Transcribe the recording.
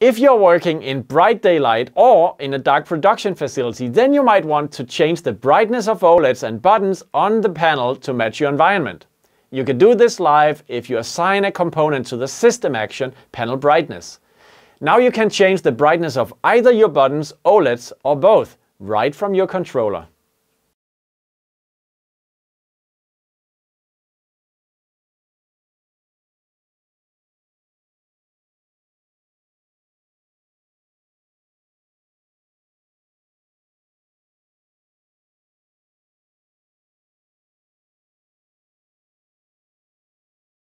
If you're working in bright daylight or in a dark production facility, then you might want to change the brightness of OLEDs and buttons on the panel to match your environment. You can do this live if you assign a component to the system action panel brightness. Now you can change the brightness of either your buttons, OLEDs or both right from your controller.